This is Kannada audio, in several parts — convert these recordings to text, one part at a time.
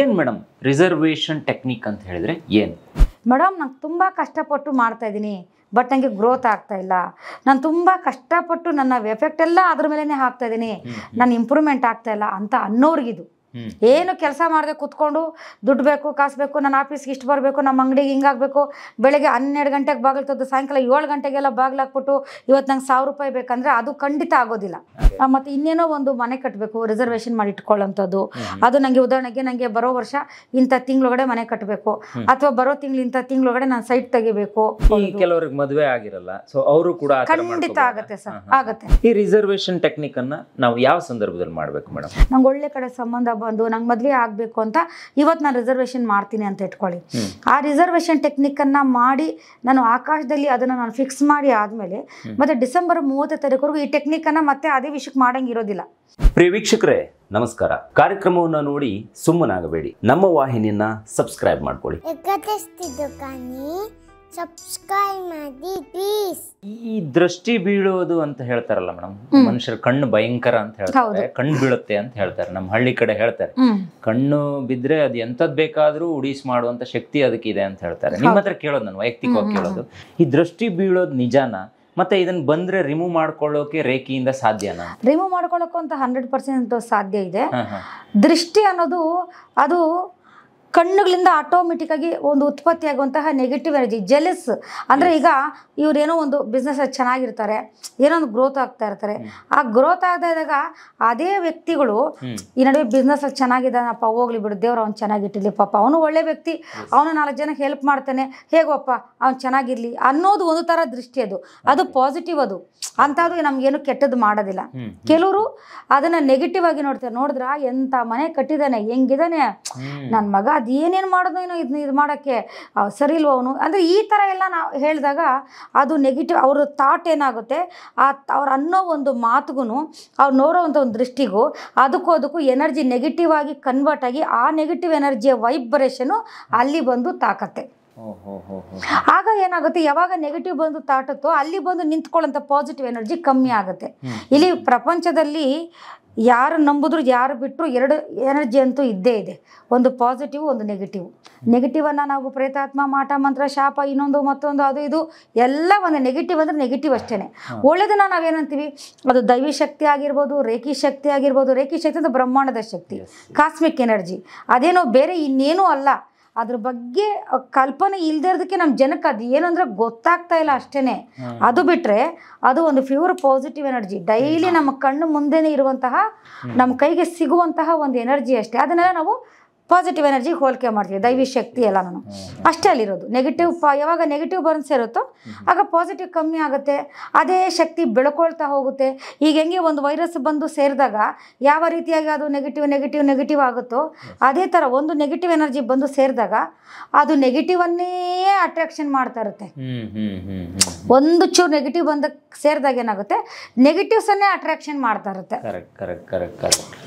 ಏನ್ ಮೇಡಮ್? ರಿಸರ್ವೇಶನ್ ಟೆಕ್ನಿಕ್ ಅಂತ ಹೇಳಿದ್ರೆ ಏನ್? ಮೇಡಮ್ ನಾನು ತುಂಬ ಕಷ್ಟಪಟ್ಟು ಮಾಡ್ತಾ ಇದ್ದೀನಿ ಬಟ್ ನನಗೆ ಗ್ರೋತ್ ಆಗ್ತಾ ಇಲ್ಲ. ನಾನು ತುಂಬ ಕಷ್ಟಪಟ್ಟು ನನ್ನ ಎಫೆಕ್ಟ್ ಎಲ್ಲ ಅದ್ರ ಮೇಲೇ ಹಾಕ್ತಾ ಇದ್ದೀನಿ. ನಾನು ಇಂಪ್ರೂವ್ಮೆಂಟ್ ಆಗ್ತಾ ಇಲ್ಲ ಅಂತ ಅನ್ನೋರ್ಗಿದು. ಏನು ಕೆಲಸ ಮಾಡದೆ ಕುತ್ಕೊಂಡು ದುಡ್ಡು ಬೇಕು ಕಾಸು ಬೇಕು ನನ್ನ ಆಫೀಸ್ಗೆ ಇಷ್ಟು ಬರಬೇಕು ನಮ್ಮ ಅಂಗಡಿಗೆ ಹಿಂಗಾಗಬೇಕು ಬೆಳಗ್ಗೆ ಹನ್ನೆರಡು ಗಂಟೆಗೆ ಬಾಗಿಲು ತೆಗೆದು ಸಾಯಂಕಾಲ ಏಳು ಗಂಟೆಗೆಲ್ಲ ಬಾಗಿಲು ಹಾಕ್ಬಿಟ್ಟು ಇವತ್ತು ನಂಗೆ ಸಾವಿರ ರೂಪಾಯಿ ಬೇಕಂದ್ರೆ ಅದು ಖಂಡಿತ ಆಗೋದಿಲ್ಲ. ಮತ್ತೆ ಇನ್ನೇನೋ ಒಂದು ಮನೆ ಕಟ್ಟಬೇಕು ರಿಸರ್ವೇಷನ್ ಮಾಡಿ ಇಟ್ಕೊಳ್ಳೋಂಥದ್ದು. ಅದು ನನಗೆ ಉದಾಹರಣೆಗೆ ನನಗೆ ಬರೋ ವರ್ಷ ಇಂಥ ತಿಂಗಳೊಳಗಡೆ ಮನೆ ಕಟ್ಟಬೇಕು ಅಥವಾ ಬರೋ ತಿಂಗಳು ಇಂಥ ತಿಂಗಳೊಳಗಡೆ ನಾನು ಸೈಟ್ ತೆಗಿಬೇಕು. ಕೆಲವ್ರಿಗೆ ಮದುವೆ ಆಗಿರಲ್ಲ ಸೊ ಅವರು ಕೂಡ ಖಂಡಿತ ಆಗುತ್ತೆ ಸರ್. ಆಗತ್ತೆ. ಈ ರಿಸರ್ವೇಷನ್ ಟೆಕ್ನಿಕ್ ಅನ್ನ ನಾವು ಯಾವ ಸಂದರ್ಭದಲ್ಲಿ ಮಾಡಬೇಕು ಮೇಡಮ್? ನಂಗೆ ಒಳ್ಳೆ ಕಡೆ ಸಂಬಂಧ ಬಂದು ನಂಗೆ ಮದುವೆ ಆಗಬೇಕು ಅಂತ ಇವತ್ತು ನಾನು ರಿಸರ್ವೇಷನ್ ಮಾಡ್ತೀನಿ ಅಂತ ಇಟ್ಕೊಳ್ಳಿ. ಆ ರಿಸರ್ವೇಷನ್ ಟೆಕ್ನಿಕನ್ನು ಮಾಡಿ ನಾನು ಆಕಾಶದಲ್ಲಿ ಅದನ್ನು ನಾನು ಫಿಕ್ಸ್ ಮಾಡಿ ಆದಮೇಲೆ ಮತ್ತೆ ಡಿಸೆಂಬರ್ ಮೂವತ್ತನೇ ತಾರೀಕುವರೆಗೂ ಈ ಟೆಕ್ನಿಕನ್ನು ಮತ್ತೆ ಅದೇ ವಿಷಯಕ್ಕೆ ಮಾಡಂಗಿರೋದಿಲ್ಲ ಪ್ರಿಯ ವೀಕ್ಷಕರೇ ನಮಸ್ಕಾರ. ಕಾರ್ಯಕ್ರಮವನ್ನು ನೋಡಿ ಸುಮ್ಮನಾಗಬೇಡಿ. ನಮ್ಮ ವಾಹಿನಿಯನ್ನ ಸಬ್ಸ್ಕ್ರೈಬ್ ಮಾಡ್ಕೊಳ್ಳಿ. ಸಬ್ಸ್ಕ್ರೈಬ್ ಮಾಡಿ ಪ್ಲೀಸ್ ಈ ದೃಷ್ಟಿ ಬೀಳೋದು ಅಂತ ಹೇಳ್ತಾರಲ್ಲ ಮೇಡಮ್ ಮನುಷ್ಯರ ಕಣ್ಣು ಭಯಂಕರ ಅಂತ ಹೇಳ್ತಾರೆ. ಕಣ್ಣು ಬೀಳುತ್ತೆ ಅಂತ ಹೇಳ್ತಾರೆ. ನಮ್ಮ ಹಳ್ಳಿ ಕಡೆ ಹೇಳ್ತಾರೆ. ಕಣ್ಣು ಬಿದ್ರೆ ಅದು ಎಂತದ್ ಬೇಕಾದ್ರೂ ಉಡಿಸ್ ಮಾಡುವಂತ ಶಕ್ತಿ ಅದಕ್ಕಿದೆ ಅಂತ ಹೇಳ್ತಾರೆ. ನಿಮ್ಮ ಹತ್ರ ಕೇಳೋದು ನಾನು ವೈಯಕ್ತಿಕವಾಗಿ ಕೇಳೋದು. ಈ ದೃಷ್ಟಿ ಬೀಳೋದು ನಿಜಾನ? ಮತ್ತೆ ಇದನ್ನ ಬಂದ್ರೆ ರಿಮೂವ್ ಮಾಡ್ಕೊಳ್ಳೋಕೆ ರೇಖೆಯಿಂದ ಸಾಧ್ಯನಾ? ರಿಮೂವ್ ಮಾಡ್ಕೊಳ್ಳೋಕೆ ಅಂತ ಹಂಡ್ರೆಡ್ ಪರ್ಸೆಂಟ್ ಸಾಧ್ಯ ಇದೆ. ದೃಷ್ಟಿ ಅನ್ನೋದು ಅದು ಕಣ್ಣುಗಳಿಂದ ಆಟೋಮೆಟಿಕ್ಕಾಗಿ ಒಂದು ಉತ್ಪತ್ತಿ ಆಗುವಂತಹ ನೆಗೆಟಿವ್ ಎನರ್ಜಿ ಜೆಲಸ್ ಅಂದ್ರೆ ಈಗ ಇವರೇನೋ ಒಂದು ಬಿಸ್ನೆಸ್ ಚೆನ್ನಾಗಿರ್ತಾರೆ ಏನೋ ಒಂದು ಗ್ರೋತ್ ಆಗ್ತಾ ಇರ್ತಾರೆ. ಆ ಗ್ರೋತ್ ಆದಾಗ ಅದೇ ವ್ಯಕ್ತಿಗಳು ಈ ನಡುವೆ ಬಿಸ್ನೆಸ್ ಚೆನ್ನಾಗಿದ್ದಾನಪ್ಪ ಹೋಗ್ಲಿ ಬಿಡು ದೇವ್ರು ಅವ್ನು ಚೆನ್ನಾಗಿಟ್ಟಿರ್ಲಿ ಪಾಪ ಅವನು ಒಳ್ಳೆ ವ್ಯಕ್ತಿ ಅವನು ನಾಲ್ಕು ಜನಕ್ಕೆ ಹೆಲ್ಪ್ ಮಾಡ್ತಾನೆ ಹೇಗೋಪ್ಪ ಅವ್ನು ಚೆನ್ನಾಗಿರ್ಲಿ ಅನ್ನೋದು ಒಂದು ಥರ ದೃಷ್ಟಿ ಅದು. ಅದು ಪಾಸಿಟಿವ್ ಅದು. ಅಂಥದ್ದು ನಮ್ಗೇನು ಕೆಟ್ಟದ್ದು ಮಾಡೋದಿಲ್ಲ. ಕೆಲವರು ಅದನ್ನ ನೆಗೆಟಿವ್ ಆಗಿ ನೋಡ್ತಾರೆ. ನೋಡಿದ್ರ ಎಂತ ಮನೆ ಕಟ್ಟಿದಾನೆ ಹೆಂಗಿದಾನೆ. ನನ್ನ ಮಗ ಅದು ಏನೇನು ಮಾಡೋದು ಏನೋ ಇದನ್ನ ಇದು ಮಾಡೋಕ್ಕೆ ಸರಿ ಇಲ್ವ ಅವನು ಅಂದರೆ ಈ ಥರ ಎಲ್ಲ ನಾವು ಹೇಳಿದಾಗ ಅದು ನೆಗೆಟಿವ್ ಅವ್ರ ಥಾಟ್ ಏನಾಗುತ್ತೆ ಆ, ಅವ್ರು ಅನ್ನೋ ಒಂದು ಮಾತುಗೂ ಅವ್ರು ನೋಡೋ ಒಂದು ದೃಷ್ಟಿಗೂ, ಅದಕ್ಕೂ ಅದಕ್ಕೂ ಎನರ್ಜಿ ನೆಗೆಟಿವ್ ಆಗಿ ಕನ್ವರ್ಟ್ ಆಗಿ ಆ ನೆಗೆಟಿವ್ ಎನರ್ಜಿಯ ವೈಬ್ರೇಷನು ಅಲ್ಲಿ ಬಂದು ತಾಕತ್ತೆ. ಆಗ ಏನಾಗುತ್ತೆ? ಯಾವಾಗ ನೆಗೆಟಿವ್ ಬಂದು ತಾಟುತ್ತೋ ಅಲ್ಲಿ ಬಂದು ನಿಂತ್ಕೊಳ್ಳೋಂಥ ಪಾಸಿಟಿವ್ ಎನರ್ಜಿ ಕಮ್ಮಿ ಆಗುತ್ತೆ. ಇಲ್ಲಿ ಪ್ರಪಂಚದಲ್ಲಿ ಯಾರು ನಂಬಿದ್ರು ಯಾರು ಬಿಟ್ಟರು ಎರಡು ಎನರ್ಜಿ ಅಂತೂ ಇದ್ದೇ ಇದೆ. ಒಂದು ಪಾಸಿಟಿವ್ ಒಂದು ನೆಗೆಟಿವ್ ನೆಗೆಟಿವನ್ನು ನಾವು ಪ್ರೇತಾತ್ಮ ಮಾಟ ಮಂತ್ರ ಶಾಪ ಇನ್ನೊಂದು ಮತ್ತೊಂದು ಅದು ಇದು ಎಲ್ಲ ಒಂದು ನೆಗೆಟಿವ್ ಅಂದರೆ ನೆಗೆಟಿವ್ ಅಷ್ಟೇ ಒಳ್ಳೇದನ್ನ ನಾವೇನಂತೀವಿ? ಅದು ದೈವಿ ಶಕ್ತಿ ಆಗಿರ್ಬೋದು ರೇಖಿ ಶಕ್ತಿ ಆಗಿರ್ಬೋದು. ರೇಖಿ ಶಕ್ತಿ ಅಂದರೆ ಬ್ರಹ್ಮಾಂಡದ ಶಕ್ತಿ. ಕಾಸ್ಮಿಕ್ ಎನರ್ಜಿ ಅದೇನೋ ಬೇರೆ ಇನ್ನೇನೂ ಅಲ್ಲ. ಅದ್ರ ಬಗ್ಗೆ ಕಲ್ಪನೆ ಇಲ್ದೇ ಇರೋದಕ್ಕೆ ನಮ್ಮ ಜನಕ್ಕೆ ಅದು ಏನಂದ್ರೆ ಗೊತ್ತಾಗ್ತಾ ಇಲ್ಲ ಅಷ್ಟೇನೆ. ಅದು ಬಿಟ್ಟರೆ ಅದು ಒಂದು ಪ್ಯೂರ್ ಪಾಸಿಟಿವ್ ಎನರ್ಜಿ ಡೈಲಿ ನಮ್ಮ ಕಣ್ಣು ಮುಂದೆನೆ ಇರುವಂತಹ ನಮ್ಮ ಕೈಗೆ ಸಿಗುವಂತಹ ಒಂದು ಎನರ್ಜಿ ಅಷ್ಟೇ. ಅದನ್ನೆಲ್ಲ ನಾವು ಪಾಸಿಟಿವ್ ಎನರ್ಜಿ ಹೋಲಿಕೆ ಮಾಡ್ತೀವಿ ದೈವಿ ಶಕ್ತಿ ಎಲ್ಲ ನಾನು. ಅಷ್ಟೇ ಅಲ್ಲಿರೋದು. ನೆಗೆಟಿವ್ ಪ ಯಾವಾಗ ನೆಗೆಟಿವ್ ಬರ್ನ್ಸ್ ಇರುತ್ತೋ ಆಗ ಪಾಸಿಟಿವ್ ಕಮ್ಮಿ ಆಗುತ್ತೆ. ಅದೇ ಶಕ್ತಿ ಬೆಳ್ಕೊಳ್ತಾ ಹೋಗುತ್ತೆ. ಈಗ ಹೆಂಗೆ ಒಂದು ವೈರಸ್ ಬಂದು ಸೇರಿದಾಗ ಯಾವ ರೀತಿಯಾಗಿ ಅದು ನೆಗೆಟಿವ್ ನೆಗೆಟಿವ್ ನೆಗೆಟಿವ್ ಆಗುತ್ತೋ ಅದೇ ಥರ ಒಂದು ನೆಗೆಟಿವ್ ಎನರ್ಜಿ ಬಂದು ಸೇರಿದಾಗ ಅದು ನೆಗೆಟಿವನ್ನೇ ಅಟ್ರಾಕ್ಷನ್ ಮಾಡ್ತಾ ಇರುತ್ತೆ. ಒಂದು ಚೂರು ನೆಗೆಟಿವ್ ಬಂದ ಸೇರಿದಾಗ ಏನಾಗುತ್ತೆ ನೆಗೆಟಿವ್ಸನ್ನೇ ಅಟ್ರಾಕ್ಷನ್ ಮಾಡ್ತಾ ಇರುತ್ತೆ.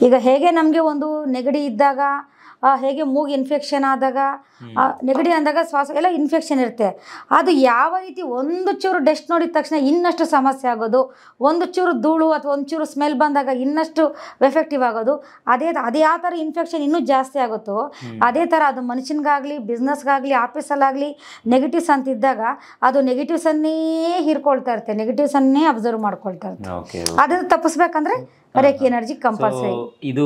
ಈಗ ಹೇಗೆ ನಮಗೆ ಒಂದು ನೆಗಡಿ ಇದ್ದಾಗ ಹೇಗೆ ಮೂಗು ಇನ್ಫೆಕ್ಷನ್ ಆದಾಗ ನೆಗಡಿ ಅಂದಾಗ ಶ್ವಾಸ ಎಲ್ಲ ಇನ್ಫೆಕ್ಷನ್ ಇರುತ್ತೆ. ಅದು ಯಾವ ರೀತಿ ಒಂದು ಚೂರು ಡಸ್ಟ್ ನೋಡಿದ ತಕ್ಷಣ ಇನ್ನಷ್ಟು ಸಮಸ್ಯೆ ಆಗೋದು ಒಂದು ಚೂರು ಧೂಳು ಅಥವಾ ಒಂದು ಚೂರು ಸ್ಮೆಲ್ ಬಂದಾಗ ಇನ್ನಷ್ಟು ಎಫೆಕ್ಟಿವ್ ಆಗೋದು ಅದೇ ಅದೇ ಯಾವ ಥರ ಇನ್ಫೆಕ್ಷನ್ ಇನ್ನೂ ಜಾಸ್ತಿ ಆಗುತ್ತೋ ಅದೇ ಥರ ಅದು ಮನುಷ್ಯನಿಗಾಗಲಿ ಬಿಸ್ನೆಸ್ಗಾಗಲಿ ಆಫೀಸಲ್ಲಾಗಲಿ ನೆಗೆಟಿವ್ಸ್ ಅಂತ ಇದ್ದಾಗ ಅದು ನೆಗೆಟಿವ್ಸನ್ನೇ ಹೀರ್ಕೊಳ್ತಾ ಇರುತ್ತೆ ನೆಗೆಟಿವ್ಸನ್ನೇ ಅಬ್ಸರ್ವ್ ಮಾಡ್ಕೊಳ್ತಾ ಇರುತ್ತೆ. ಅದನ್ನು ತಪ್ಪಿಸ್ಬೇಕಂದ್ರೆ ರೇಖಿ ಎನರ್ಜಿ ಕಂಪಲ್ಸರಿ ಇದು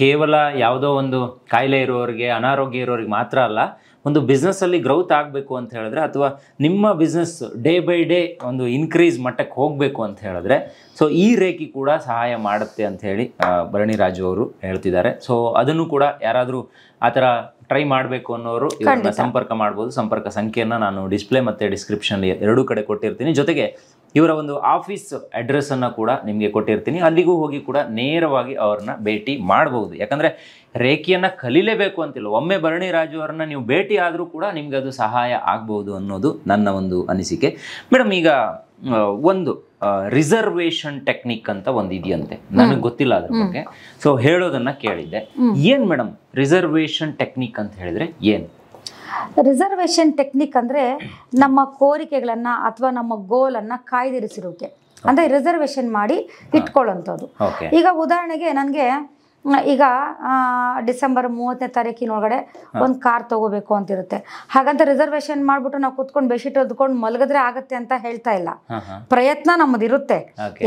ಕೇವಲ ಯಾವುದೋ ಒಂದು ಕಾಯಿಲೆ ಇರೋರಿಗೆ, ಅನಾರೋಗ್ಯ ಇರೋರಿಗೆ ಮಾತ್ರ ಅಲ್ಲ, ಒಂದು ಬಿಸ್ನೆಸ್ ಅಲ್ಲಿ ಗ್ರೌತ್ ಆಗಬೇಕು ಅಂತ ಹೇಳಿದ್ರೆ, ಅಥವಾ ನಿಮ್ಮ ಬಿಸ್ನೆಸ್ ಡೇ ಬೈ ಡೇ ಒಂದು ಇನ್ಕ್ರೀಸ್ ಮಟ್ಟಕ್ಕೆ ಹೋಗಬೇಕು ಅಂತ ಹೇಳಿದ್ರೆ ಸೊ ಈ ರೇಖಿ ಕೂಡ ಸಹಾಯ ಮಾಡುತ್ತೆ ಅಂತ ಹೇಳಿ ಭರಣಿ ರಾಜು ಅವರು ಹೇಳ್ತಿದ್ದಾರೆ. ಸೊ ಅದನ್ನು ಕೂಡ ಯಾರಾದರೂ ಆ ಥರ ಟ್ರೈ ಮಾಡಬೇಕು ಅನ್ನೋರು ಇವರನ್ನ ಸಂಪರ್ಕ ಮಾಡ್ಬೋದು. ಸಂಪರ್ಕ ಸಂಖ್ಯೆಯನ್ನು ನಾನು ಡಿಸ್ಪ್ಲೇ ಮತ್ತು ಡಿಸ್ಕ್ರಿಪ್ಷನ್ ಎರಡೂ ಕಡೆ ಕೊಟ್ಟಿರ್ತೀನಿ. ಜೊತೆಗೆ ಇವರ ಒಂದು ಆಫೀಸ್ ಅಡ್ರೆಸ್ಸನ್ನು ಕೂಡ ನಿಮಗೆ ಕೊಟ್ಟಿರ್ತೀನಿ. ಅಲ್ಲಿಗೂ ಹೋಗಿ ಕೂಡ ನೇರವಾಗಿ ಅವ್ರನ್ನ ಭೇಟಿ ಮಾಡಬಹುದು ಯಾಕಂದರೆ ರೇಖೆಯನ್ನು ಕಲೀಲೇಬೇಕು ಅಂತಿಲ್ಲ. ಒಮ್ಮೆ ಭರಣಿ ರಾಜು ಅವರನ್ನ ನೀವು ಭೇಟಿ ಆದರೂ ಕೂಡ ನಿಮಗೆ ಅದು ಸಹಾಯ ಆಗ್ಬೋದು ಅನ್ನೋದು ನನ್ನ ಒಂದು ಅನಿಸಿಕೆ. ಮೇಡಮ್ ಈಗ ಒಂದು ರಿಸರ್ವೇಶನ್ ಟೆಕ್ನಿಕ್ ಅಂತ ಒಂದು ಇದೆಯಂತೆ. ನನಗೆ ಗೊತ್ತಿಲ್ಲ ಅದ್ರ ಬಗ್ಗೆ. ಸೊ ಹೇಳೋದನ್ನ ಕೇಳಿದ್ದೆ. ಏನ್ ಮೇಡಮ್ ರಿಸರ್ವೇಶನ್ ಟೆಕ್ನಿಕ್ ಅಂತ ಹೇಳಿದ್ರೆ ಏನು? ರಿಸರ್ವೇಶನ್ ಟೆಕ್ನಿಕ್ ಅಂದ್ರೆ ನಮ್ಮ ಕೋರಿಕೆಗಳನ್ನ ಅಥವಾ ನಮ್ಮ ಗೋಲನ್ನು ಕಾಯ್ದಿರಿಸಿರೋಕೆ. ಅಂದ್ರೆ ರಿಸರ್ವೇಶನ್ ಮಾಡಿ ಇಟ್ಕೊಳ್ಳೋಂಥದ್ದು. ಈಗ ಉದಾಹರಣೆಗೆ ನನಗೆ ಈಗ ಡಿಸೆಂಬರ್ ಮೂವತ್ತನೇ ತಾರೀಕಿನೊಳಗಡೆ ಒಂದು ಕಾರ್ ತಗೋಬೇಕು ಅಂತಿರುತ್ತೆ. ಹಾಗಂತ ರಿಸರ್ವೇಶನ್ ಮಾಡ್ಬಿಟ್ಟು ನಾವು ಕುತ್ಕೊಂಡು ಬೆಡ್ಶೀಟ್ ಹೊದ್ಕೊಂಡು ಮಲಗಿದ್ರೆ ಆಗತ್ತೆ ಅಂತ ಹೇಳ್ತಾ ಇಲ್ಲ. ಪ್ರಯತ್ನ ನಮ್ಮದಿರುತ್ತೆ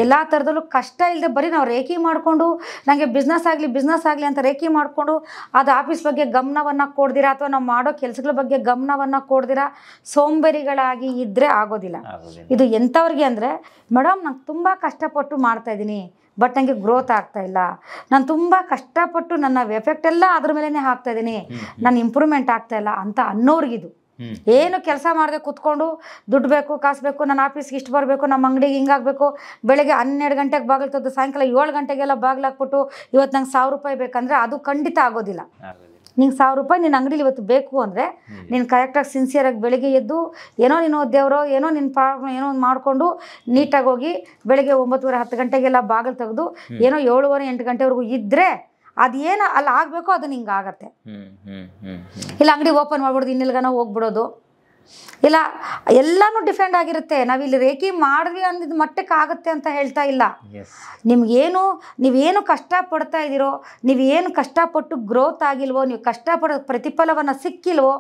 ಎಲ್ಲ ಎಲ್ಲಾ ತರದಲ್ಲೂ ಕಷ್ಟ ಇಲ್ಲದೆ ಬರೀ ನಾವು ರೇಖಿ ಮಾಡಿಕೊಂಡು ನನಗೆ ಬಿಸ್ನೆಸ್ ಆಗಲಿ ಬಿಸ್ನೆಸ್ ಆಗಲಿ ಅಂತ ರೇಖಿ ಮಾಡಿಕೊಂಡು ಅದು ಆಫೀಸ್ ಬಗ್ಗೆ ಗಮನವನ್ನ ಕೊಡ್ದಿರಾ ಅಥವಾ ನಾವು ಮಾಡೋ ಕೆಲಸಗಳ ಬಗ್ಗೆ ಗಮನವನ್ನ ಕೊಡ್ದಿರಾ ಸೋಂಬೇರಿಗಳಾಗಿ ಇದ್ರೆ ಆಗೋದಿಲ್ಲ. ಆಗೋದಿಲ್ಲ. ಇದು ಎಂಥವ್ರಿಗೆ ಅಂದರೆ ಮೇಡಮ್ ನಂಗೆ ತುಂಬ ಕಷ್ಟಪಟ್ಟು ಮಾಡ್ತಾ ಇದ್ದೀನಿ. ಬಟ್ ನನಗೆ ಗ್ರೋತ್ ಆಗ್ತಾ ಇಲ್ಲ. ನಾನು ತುಂಬ ಕಷ್ಟಪಟ್ಟು ನನ್ನ ಎಫೆಕ್ಟ್ ಎಲ್ಲ ಅದ್ರ ಮೇಲೇ ಹಾಕ್ತಾ ಇದ್ದೀನಿ. ನಾನು ಇಂಪ್ರೂವ್ಮೆಂಟ್ ಆಗ್ತಾ ಇಲ್ಲ ಅಂತ ಅನ್ನೋರ್ಗಿದು ಏನು ಕೆಲಸ ಮಾಡದೆ ಕುತ್ಕೊಂಡು ದುಡ್ಡು ಬೇಕು ಕಾಸು ಬೇಕು ನನ್ನ ಆಫೀಸ್ಗೆ ಇಷ್ಟು ಬರಬೇಕು ನಮ್ಮ ಅಂಗಡಿಗೆ ಹಿಂಗಾಗಬೇಕು ಬೆಳಗ್ಗೆ ಹನ್ನೆರಡು ಗಂಟೆಗೆ ಬಾಗಿಲು ತೆಗೆದು ಸಾಯಂಕಾಲ ಏಳು ಗಂಟೆಗೆಲ್ಲ ಬಾಗಿಲು ಹಾಕ್ಬಿಟ್ಟು ಇವತ್ತು ನಂಗೆ ಸಾವಿರ ರೂಪಾಯಿ ಬೇಕಂದ್ರೆ ಅದು ಖಂಡಿತ ಆಗೋದಿಲ್ಲ. ನಿಂಗೆ ಸಾವಿರ ರೂಪಾಯಿ ನಿನ್ನ ಅಂಗಡಿಲಿ ಇವತ್ತು ಬೇಕು ಅಂದರೆ. ನೀನು ಕರೆಕ್ಟಾಗಿ ಸಿನ್ಸಿಯರಾಗಿ ಬೆಳಗ್ಗೆ ಎದ್ದು ಏನೋ ನಿನ್ನ ದೇವರೋ ಏನೋ ನಿನ್ನ ಪ್ರಾಬ್ಲಮ್ ಏನೋ ಒಂದು ಮಾಡಿಕೊಂಡು ನೀಟಾಗಿ ಹೋಗಿ ಬೆಳಗ್ಗೆ ಒಂಬತ್ತುವರೆ ಹತ್ತು ಗಂಟೆಗೆಲ್ಲ ಬಾಗಿಲು ತೆಗೆದು ಏನೋ ಏಳುವರೆ ಎಂಟು ಗಂಟೆವರೆಗೂ ಇದ್ದರೆ ಅದೇನು ಅಲ್ಲಿ ಆಗಬೇಕು ಅದು ನಿಂಗೆ ಆಗತ್ತೆ. ಇಲ್ಲ ಅಂಗಡಿ ಓಪನ್ ಮಾಡ್ಬಿಡೋದು ಇನ್ನಿಲ್ಗನ ಹೋಗ್ಬಿಡೋದು. ಇಲ್ಲ ಎಲ್ಲಾನು ಡಿಫೆಂಡ್ ಆಗಿರುತ್ತೆ. ನಾವಿಲ್ಲಿ ರೇಖಿ ಮಾಡಿದ್ವಿ ಅಂದಿದ್ದು ಮಟ್ಟಕ್ಕೆ ಆಗುತ್ತೆ ಅಂತ ಹೇಳ್ತಾ ಇಲ್ಲ. ನಿಮ್ಗೇನು ನೀವೇನು ಕಷ್ಟಪಡ್ತಾ ಇದ್ದೀರೋ ನೀವೇನು ಕಷ್ಟಪಟ್ಟು ಗ್ರೋತ್ ಆಗಿಲ್ವೋ ನೀವು ಕಷ್ಟಪಡೋ ಪ್ರತಿಫಲವನ್ನು ಸಿಕ್ಕಿಲ್ವೋ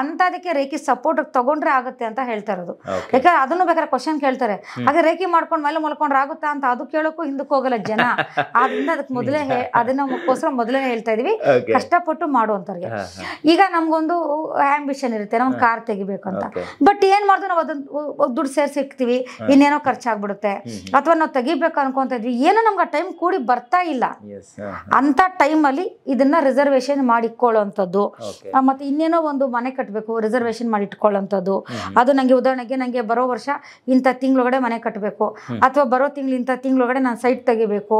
ಅಂಥದಕ್ಕೆ ರೇಖಿ ಸಪೋರ್ಟ್ ತಗೊಂಡ್ರೆ ಆಗುತ್ತೆ ಅಂತ ಹೇಳ್ತಾ ಇರೋದು. ಯಾಕಂದ್ರೆ ಅದನ್ನು ಬೇಕಾದ್ರೆ ಕ್ವಶನ್ ಕೇಳ್ತಾರೆ. ಹಾಗೆ ರೇಖಿ ಮಾಡ್ಕೊಂಡು ಮೇಲೆ ಮಲ್ಕೊಂಡ್ರೆ ಆಗುತ್ತಾ ಅಂತ ಅದು ಕೇಳೋಕ್ಕೂ ಹಿಂದಕ್ಕೆ ಹೋಗಲ್ಲ ಜನ. ಆದ್ರಿಂದ ಅದಕ್ಕೆ ಮೊದಲೇ ಹೇ ಅದನ್ನಕ್ಕೋಸ್ಕರ ಮೊದಲೇ ಹೇಳ್ತಾ ಇದೀವಿ. ಕಷ್ಟಪಟ್ಟು ಮಾಡುವಂಥವ್ರಿಗೆ. ಈಗ ನಮ್ಗೊಂದು ಆಂಬಿಷನ್ ಇರುತ್ತೆ. ನಾವು ಕಾರ್ ತೆಗಿಬೇಕು ಅಂತ. ಬಟ್ ಏನ್ ಮಾಡ್ದು ನಾವು ಅದನ್ನ ದುಡ್ಡು ಸೇರ್ಸಿಕ್ತಿವಿ ಇನ್ನೇನೋ ಖರ್ಚಾಗ್ಬಿಡುತ್ತೆ. ಅಥವಾ ನಾವು ತೆಗಿಬೇಕು ಅನ್ಕೊಂತ ಇದ್ವಿ ಏನೋ ನಮ್ಗೆ ಆ ಟೈಮ್ ಕೂಡಿ ಬರ್ತಾ ಇಲ್ಲ. ಅಂತ ಟೈಮ್ ಅಲ್ಲಿ ಇದನ್ನ ರಿಸರ್ವೇಶನ್ ಮಾಡಿ ಮತ್ತೆ ಇನ್ನೇನೋ ಒಂದು ಮನೆ ಕಟ್ಟಬೇಕು ರಿಸರ್ವೇಶನ್ ಮಾಡಿ ಇಟ್ಕೊಳ್ಳೋಂಥದ್ದು. ಅದು ನನಗೆ ಉದಾಹರಣೆಗೆ ನನಗೆ ಬರೋ ವರ್ಷ ಇಂಥ ತಿಂಗಳೊಳಗಡೆ ಮನೆ ಕಟ್ಟಬೇಕು ಅಥವಾ ಬರೋ ತಿಂಗಳು ಇಂಥ ತಿಂಗಳೊಳಗಡೆ ನಾನು ಸೈಟ್ ತೆಗಿಬೇಕು.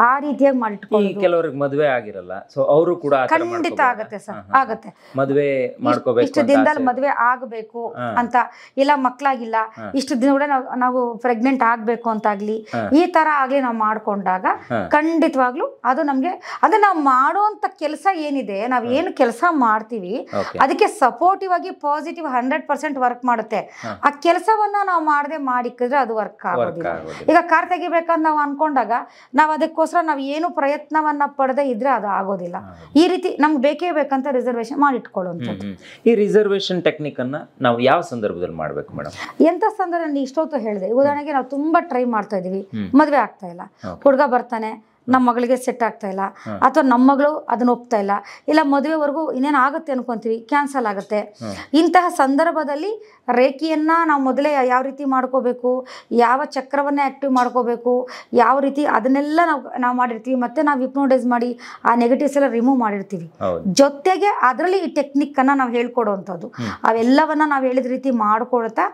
ಆ ರೀತಿಯಾಗಿ ಮಾಡಿಟ್ಕೊಂಡು ಕೆಲವ್ರಿಗೆ ಮದುವೆ ಆಗಿರಲ್ಲ. ಸೊ ಅವರು ಕೂಡ ಖಂಡಿತ? ಆಗತ್ತೆ ಸರ್. ಆಗತ್ತೆ. ಮದುವೆ ಮಾಡ್ಕೋಬೇಕು ಇಷ್ಟು ದಿನದಲ್ಲಿ. ಮದುವೆ ಆಗಬೇಕು. ಹಾ. ಅಂತ. ಇಲ್ಲ ಮಕ್ಕಳಾಗಿಲ್ಲ. ಇಷ್ಟು ದಿನ ಕೂಡ ನಾವು ಪ್ರೆಗ್ನೆಂಟ್ ಆಗ್ಬೇಕು ಅಂತಾಗ್ಲಿ. ಈ ತರ ಆಗ್ಲಿ ನಾವು ಮಾಡ್ಕೊಂಡಾಗ ಖಂಡಿತವಾಗ್ಲು ಅದು ನಮ್ಗೆ ಅಂದ್ರೆ ನಾವು ಮಾಡುವಂತ ಕೆಲಸ ಏನಿದೆ ನಾವ್ ಏನು ಕೆಲಸ ಮಾಡ್ತೀವಿ ಅದಕ್ಕೆ ಸಪೋರ್ಟಿವ್ ಆಗಿ ಪಾಸಿಟಿವ್ ಹಂಡ್ರೆಡ್ ಪರ್ಸೆಂಟ್ ವರ್ಕ್ ಮಾಡುತ್ತೆ. ಆ ಕೆಲಸವನ್ನ ನಾವು ಮಾಡದೆ ಮಾಡಿಕ್ಕಿದ್ರೆ ಅದು ವರ್ಕ್ ಆಗೋದಿಲ್ಲ. ಈಗ ಕಾರ್ ತೆಗಿಬೇಕಂತ ನಾವು ಅನ್ಕೊಂಡಾಗ ನಾವು ಅದಕ್ಕೋಸ್ಕರ ನಾವು ಏನು ಪ್ರಯತ್ನವನ್ನ ಪಡೆದೇ ಇದ್ರೆ ಅದು ಆಗೋದಿಲ್ಲ. ಈ ರೀತಿ ನಮ್ಗೆ ಬೇಕೇ ಬೇಕಂತ ರಿಸರ್ವೇಶನ್ ಮಾಡಿಟ್ಕೊಳ್ಳುವಂಥದ್ದು. ಈ ರಿಸರ್ವೇಶನ್ ಟೆಕ್ನಿಕ್ ಅನ್ನ ನಾವು ಯಾವ ಸಂದರ್ಭದಲ್ಲಿ ಮಾಡ್ಬೇಕು ಮೇಡಮ್ ಎಂತ ಸಂದರ್ಭ ಇಷ್ಟೊತ್ತು ಹೇಳಿದೆ ಉದಾಹರಣೆಗೆ ನಾವು ತುಂಬಾ ಟ್ರೈ ಮಾಡ್ತಾ ಇದೀವಿ. ಮದ್ವೆ ಆಗ್ತಾ ಇಲ್ಲ. ಹುಡುಗ ಬರ್ತಾನೆ ನಮ್ಮ ಮಗಳಿಗೆ ಸೆಟ್ ಆಗ್ತಾ ಇಲ್ಲ. ಅಥವಾ ನಮ್ಮ ಮಗಳು ಅದನ್ನ ಒಪ್ತಾ ಇಲ್ಲ. ಇಲ್ಲ ಮದುವೆವರೆಗೂ ಇನ್ನೇನು ಆಗುತ್ತೆ ಅನ್ಕೊಂತೀವಿ. ಕ್ಯಾನ್ಸಲ್ ಆಗುತ್ತೆ. ಇಂತಹ ಸಂದರ್ಭದಲ್ಲಿ ರೇಖಿಯನ್ನ ನಾವು ಮೊದಲೇ ಯಾವ ರೀತಿ ಮಾಡ್ಕೋಬೇಕು ಯಾವ ಚಕ್ರವನ್ನ ಆಕ್ಟಿವ್ ಮಾಡ್ಕೋಬೇಕು ಯಾವ ರೀತಿ ಅದನ್ನೆಲ್ಲ ನಾವು ನಾವು ಮಾಡಿರ್ತೀವಿ. ಮತ್ತೆ ನಾವು ಹಿಪ್ನೋಟೈಸ್ ಮಾಡಿ ಆ ನೆಗೆಟಿವ್ಸ್ ಎಲ್ಲ ರಿಮೂವ್ ಮಾಡಿರ್ತೀವಿ. ಜೊತೆಗೆ ಅದರಲ್ಲಿ ಈ ಟೆಕ್ನಿಕ್ ಅನ್ನ ನಾವು ಹೇಳ್ಕೊಡುವಂಥದ್ದು ಅವೆಲ್ಲವನ್ನ ನಾವು ಹೇಳಿದ ರೀತಿ ಮಾಡ್ಕೊಳ್ತಾ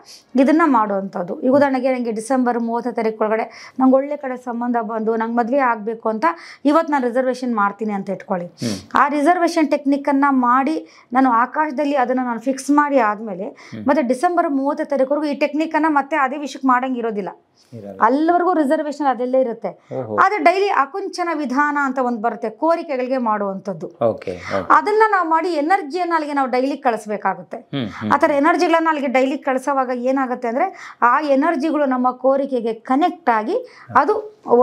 ಇದನ್ನ ಮಾಡುವಂಥದ್ದು ಈಗ ಉದಾಹರಣೆಗೆ ನನಗೆ ಡಿಸೆಂಬರ್ ಮೂವತ್ತನೇ ತಾರೀಕು ಒಳಗಡೆ ನಂಗೆ ಒಳ್ಳೆ ಕಡೆ ಸಂಬಂಧ ಬಂದು ನಂಗೆ ಮದ್ವೆ ಆಗಬೇಕು ಅಂತ ಇವತ್ತು ನಾನು ರಿಸರ್ವೇಷನ್ ಮಾಡ್ತೀನಿ ಅಂತ ಇಟ್ಕೊಳ್ಳಿ. ಆ ರಿಸರ್ವೇಷನ್ ಟೆಕ್ನಿಕ್ ಅನ್ನ ಮಾಡಿ ನಾನು ಆಕಾಶದಲ್ಲಿ ಅದನ್ನ ನಾನು ಫಿಕ್ಸ್ ಮಾಡಿ ಆದಮೇಲೆ ಮತ್ತೆ ಡಿಸೆಂಬರ್ ಮೂವತ್ತನೇ ತಾರೀಕುವರೆಗೂ ಈ ಟೆಕ್ನಿಕ್ ಅನ್ನ ಮತ್ತೆ ಅದೇ ವಿಷಯಕ್ಕೆ ಮಾಡಂಗಿರೋದಿಲ್ಲ. ಅಲ್ಲಿವರೆಗೂ ರಿಸರ್ವೇಷನ್ ಅದೆಲ್ಲೇ ಇರುತ್ತೆ. ಆದ್ರೆ ಡೈಲಿ ಅಕುಂಚನ ವಿಧಾನ ಅಂತ ಒಂದು ಬರುತ್ತೆ ಕೋರಿಕೆಗಳಿಗೆ ಮಾಡುವಂಥದ್ದು. ಅದನ್ನ ನಾವು ಮಾಡಿ ಎನರ್ಜಿಯನ್ನು ಅಲ್ಲಿಗೆ ನಾವು ಡೈಲಿ ಕಳಿಸ್ಬೇಕಾಗುತ್ತೆ. ಆ ಥರ ಎನರ್ಜಿಗಳನ್ನ ಅಲ್ಲಿಗೆ ಡೈಲಿ ಕಳಿಸೋವಾಗ ಏನಾಗುತ್ತೆ ಅಂದರೆ ಆ ಎನರ್ಜಿಗಳು ನಮ್ಮ ಕೋರಿಕೆಗೆ ಕನೆಕ್ಟ್ ಆಗಿ ಅದು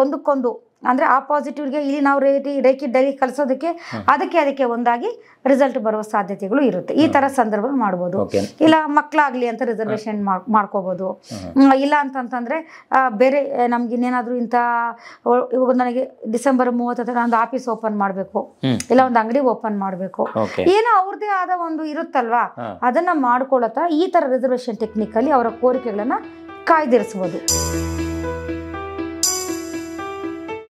ಒಂದಕ್ಕೊಂದು ಅಂದರೆ ಆ ಪಾಸಿಟಿವ್ಗೆ ಇಲ್ಲಿ ನಾವು ರೇಟಿ ರೇಖಿ ಡೈಲಿ ಕಲಿಸೋದಕ್ಕೆ ಅದಕ್ಕೆ ಅದಕ್ಕೆ ಒಂದಾಗಿ ರಿಸಲ್ಟ್ ಬರುವ ಸಾಧ್ಯತೆಗಳು ಇರುತ್ತೆ. ಈ ಥರ ಸಂದರ್ಭ ಮಾಡ್ಬೋದು. ಇಲ್ಲ ಮಕ್ಕಳಾಗ್ಲಿ ಅಂತ ರಿಸರ್ವೇಶನ್ ಮಾಡ್ಕೋಬೋದು. ಇಲ್ಲ ಅಂತಂತಂದ್ರೆ ಬೇರೆ ನಮ್ಗೆ ಇನ್ನೇನಾದರೂ ಇಂಥ ಇವಾಗ ನನಗೆ ಡಿಸೆಂಬರ್ ಮೂವತ್ತರ ಒಂದು ಆಫೀಸ್ ಓಪನ್ ಮಾಡಬೇಕು. ಇಲ್ಲ ಒಂದು ಅಂಗಡಿ ಓಪನ್ ಮಾಡಬೇಕು. ಏನೋ ಅವ್ರದ್ದೇ ಆದ ಒಂದು ಇರುತ್ತಲ್ವಾ? ಅದನ್ನು ಮಾಡ್ಕೊಳತ್ತ ಈ ತರ ರಿಸರ್ವೇಷನ್ ಟೆಕ್ನಿಕ್ ಅಲ್ಲಿ ಅವರ ಕೋರಿಕೆಗಳನ್ನ ಕಾಯ್ದಿರಿಸಬಹುದು